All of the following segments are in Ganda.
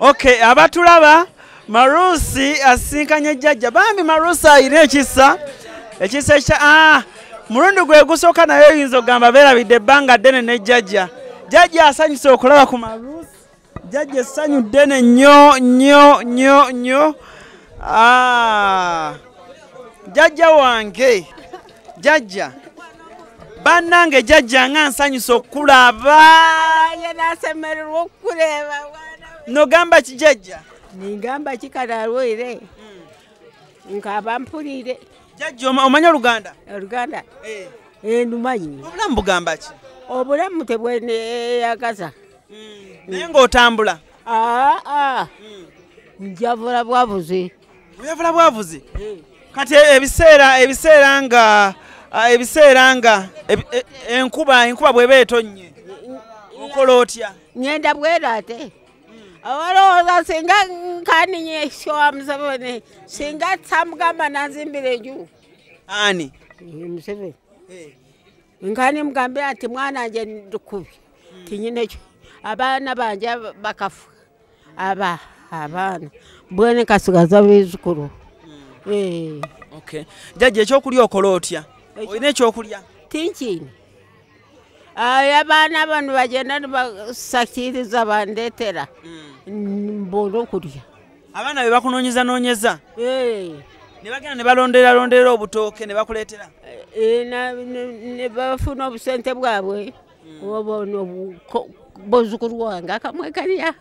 okay abatulaba marusi asinkanye jjajja. Bambi marusi ayina ekisa ekisa ekya ah, mulundi gwe gusooka naye oyinza ogamba beerabidde ebbanga ddene ne jjajja. Jjajja asanyuse okulaba ku marusi. Jjajja essanyu ddene nnyo nnyo nnyo nnyo. Ah, jjajja wange jjajja. Bannange jjajja nga nsanyuse okulaba. Ye nasemererwa okukureeba nogamba ki jjajja ningamba kikanalwire nkaba mpulire. Jjajja oma- omanyi oluganda? Oluganda? Eh, endumanyi obulamu bugamba ki? Obulamu tebweneyagaza. Naye ng'otambula? Aa njavula bwabuzi oyavula bwavuzi kati ebiseera ebiseera nga ah, ebiseera nga e- enkuba enkuba bw'eba etonnye okola otya? Ngenda bwerate awalowooza singa nkaninye showa museveni singa samugamba nanzimbira enju ani? Museveni nkani mugambira ati mwana nje ndikubi tinyine kyo abaana banje bakafa aba abaana. Mbwene kasigaza bezukulu Eh, okay jjajja ekyokulya okola otya? Olina ekyokulya? Tinkini ayo abaana bano bagenda nibasakiriza bandetera mbona okulya. Abaana be bakunoonyeza noonyeza. Ne bagenda ne balondera londera obutooke ne bakuleetera. Na- ne bafuna obusente bwabwe. Obona bozukulu wange akamwe kalya.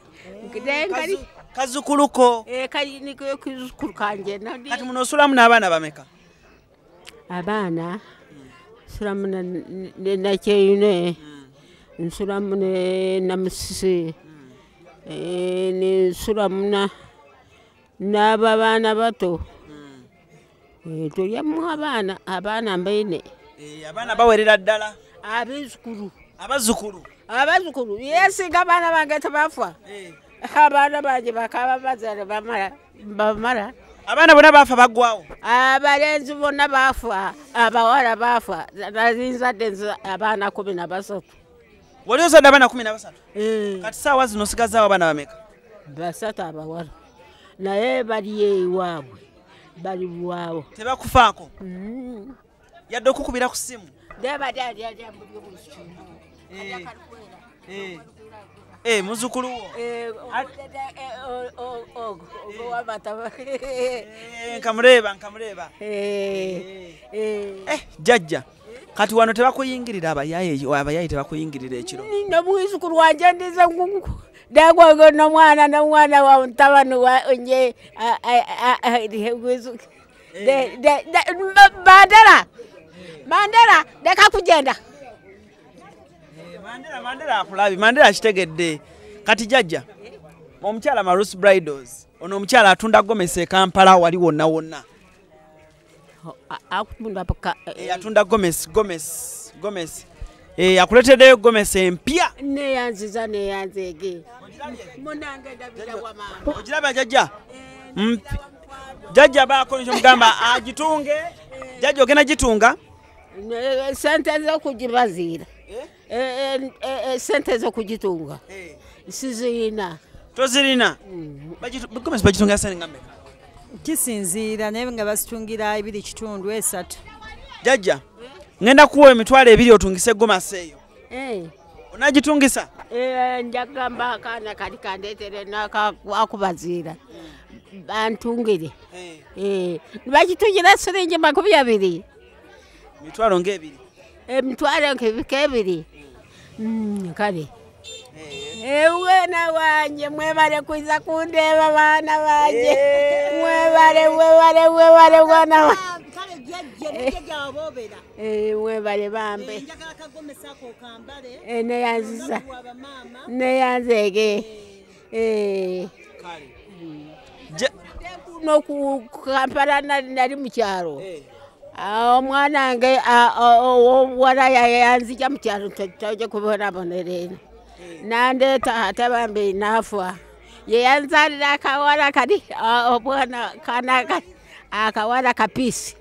Kazukuluko. Kizukulu kanje kati muno osulamu n'abaana bameka? Abaana nsulamu ne nakyeyune nsulamu ne namusisi Eh, nensulamu na n'abo abaana bato. Eh, tulyamu abaana abaana mbaine. Eh, abaana bawerera ddala. Abezukulu abazzukulu abazukulu yesinga abaana bange tebafa. Abaana bange bakaba bazale bamala abaana bonna baafa baggwawo abalenzi bonna bafa abawala bafa nazinzadde nza abaana kumi na basatu wali ozadde abaana kumi na basatu? Eh, kati saawa zino osigazaawo abaana bameka basatu abawala. Naye bali ewaabwe bali bwawo tebakufaako Mm. yadde okukubira ku ssimu? Kimu. Eh. Eh, muzzukulu wo? Ogowamataba Eh, nkamuleeba nkamuleeba Eh, jjajja kati wano tebakuyingirira abayaayi tebakuyingirira ekiro. Nomwizukulu wanje ndize dagwago nomwana nomwana wa mutabani wanje mandera mandera leka kugenda Eh, mandera mandera akulabye mandera akitegedde. Kati jjajja omukyala marus bridals ono omukyala atunda gomesi e kampala wali wonna wonna akutunda paka yatunda eh, eh, gomes gomes gomes eh, akuletedeyo gomesi empya neyanziza neyanzege. Munange dabira wamama ogiraba jajja jajja bakonisha omugamba agitunge jajja ogenda gitunga sente zokugibaziira sente zokugitunga sizirina. Tozirina? Mm. Gomesi bagitunga sente ngambe kisinziira naye nga basitungira ebiri kitundu esatu. Jjajja ŋŋenda kuwa emitwalo ebiri otungise gomasi eyo Eh. onagitungisa Eh, njagamba akaana kali kandeetere nakakubazira bantungire. Eh, bagitungira siringi makumi abiri. Emitwalo ng'ebiri? Emitwalo nkebika ebiri. Mm, kale ewena wanje mwebale kuiza kundeeba baana banje. Mwebale mwebale mwebale mwana wa kale jjajja nejjajja waboobera Eh, mwebale bambe. Eh, neyanziza neyanzege Eh. Je- no ku kampala nali mukyalo omwana wange o- o- owala yayanzija mukyalo toje kubonabonerera nandeeta ate bambi nafa yeyanzalira akawala kali obwana kana kali akawala kapisi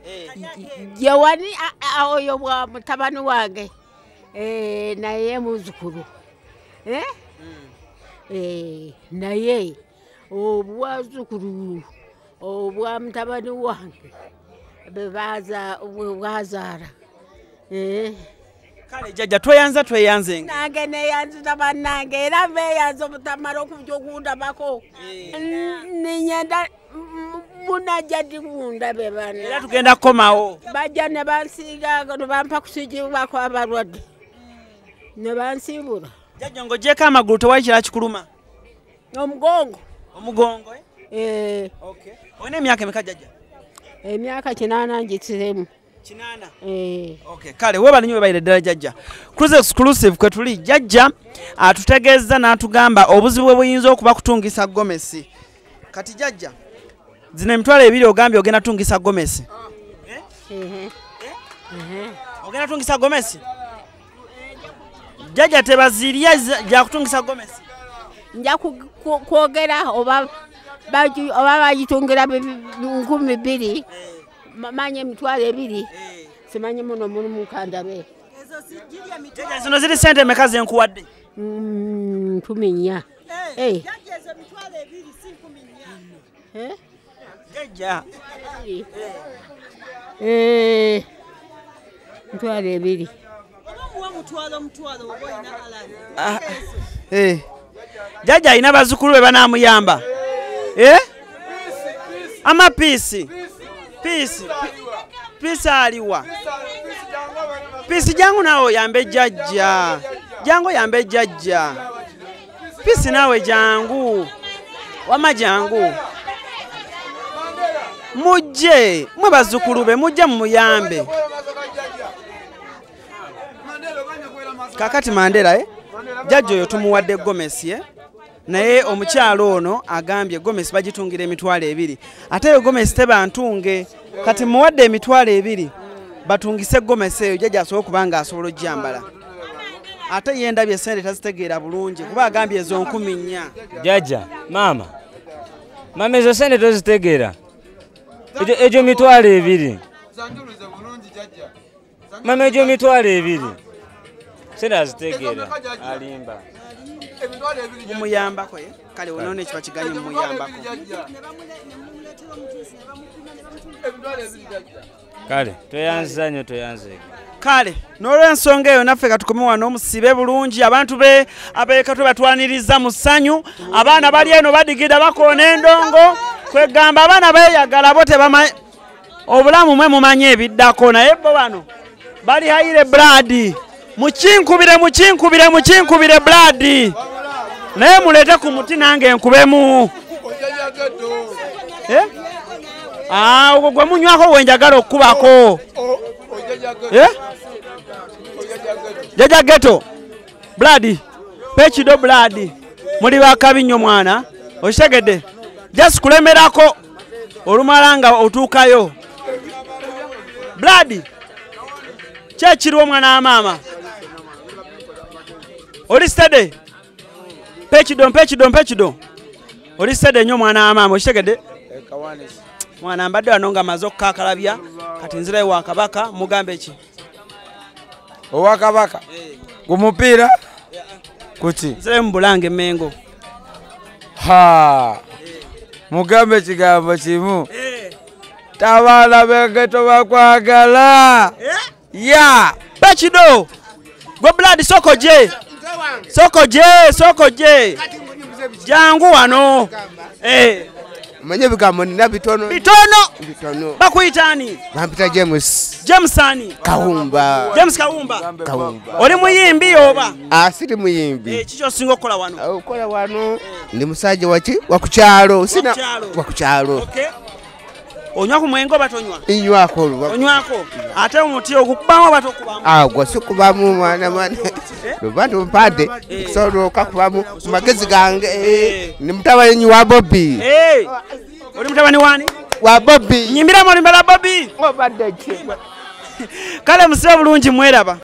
yewani ah, ah, oyo bwa mutabani wange. Eh, naye muzukulu. Eh? Eh, naye obwazukulu obwa mutabani wange bwebazaala Eh. Kale jjajja tweyanza tweyanze nange neyanzira bannange era beeyanza obutamala okuja okundabako. Ninyenda munajjadi mundabe era bana. Tugenda kukomawo. Bajja ne bansiiga ne bampa kusiigibwako abalwadde ne bansiibula. Jjajja ng'ogyeko amagulu tewali kira kikuluma? Omugongo. Omugongo eh? Eh, okay. olina emyaka emeka jjajja emyaka kinaana ngitiremu kinaana. Eh. Okay, kale webali nnyo webayire ddala jjajja cruise exclusive kwe tuli jjajja atutegeeza n'atugamba obuzibu bwe buyinza okuba kutungisa gomesi kati jjajja zino emitwalo ebiri ogambye ogenda tungisa gomesi. Ehe. ogenda tungisa gomesi jjajja tebazirya gyakutungisa gomesi nja kwogera oba bagi- oba bagitungira nkumi bbiri Ma- manya emitwalo ebiri. Simanyi muno muli mukandabe zino ziri sente emeka zenkuwadde? Mm, nkumi nnya Eh. Eh? jjajja. Eh, mitwalo ebiri. Jjajja alina bazzukulu be banaamuyamba. Eh? amapiisi piisi piisi aliwa. Piisi jangu naawe oyambe jjajja jangu oyambe jjajja piisi naawe jangu. Wama jangu. Mujje mwe bazzukulu be mujje mumuyambe kakati mandera eh? jjajja oyo tumuwadde gomesi eh? Naye omukyalo ono agambye gomesi bagitungira emitwalo ebiri. Ate eyo gomesi tebantunge. Kati muwadde emitwalo ebiri batungise gomesi eyo jjajja asobole okuba nga asobola ogyambala ate yendabye esente tazitegeera bulungi kuba agambye ezo nkumi nnya. Jajja maama maama ezo sente tozitegeera? Egyo mitwalo ebiri. Maama egyo mitwalo ebiri. Sente azitegeera alimba mumuyambako ye kale onoona ekiba kiganye mumuyambako kale toyanziza nnyo toyanzeeko kale n'olw'ensonga eyo naffe katukume wano musibe bulungi. Abantu be abeeka twe batwaniriza mu ssanyu. Abaana bali eno badigida bakoona endongo. Kwegamba abaana beeyagala bo tebama obulamu mwe mumanye ebiddako. Naye bo bano bali hayire bradi mukinkubire mukinkubire mukinkubire bradi naye muleete ku muti nange nkubemu. Eh? Ah, ogwo gwe munywako wenjagala okukubako. Eh? jaja geto bladi pekido bladi muli bakabi nnyo mwana. Okitegedde. Jasi kulemerako olumala nga otuukayo bladi kyekiriwo omwana wa maama oli stede pekido mpekido mpekido. Oli stede nnyo omwana wa maama okitegedde? Mwana mbadde wano nga maze okukakalabya kati nzirayo wa kabaka mugambe ki? Owakabaka gumupiira kuki? Nzirayo mu bulange emengo mugambe ekigambo kimu. Tabaana bengeto bakwagala. Ya! Pekido gwe bladi soko gye soko gye soko gye jangu wano. Eh, manye ebigambo nina bitono. Bitono. Bakuyitani bampita james. James ani? Kawumba. James kawumba. Kawumba. Oli muyimbi oba? Asiri muyimbi. Kiki osinga okukola wano. Okola wano. Ndi musajja waki wakukyalo sina Wakukyalo. Onywa ku mwenge oba tonywa inywako olwa onywako? Ate omuti ogukubamu oba tokubamu agwo sikubamu mwana mwana. Luba tumpadde kusobola okakubamu mu magezi gange eh, ndi mutabanyi wa bobi Eh, oli mutabani wani wa bobi nyimbiramu olimba la bobi obadde ki? Kale musibe bulungi mweraba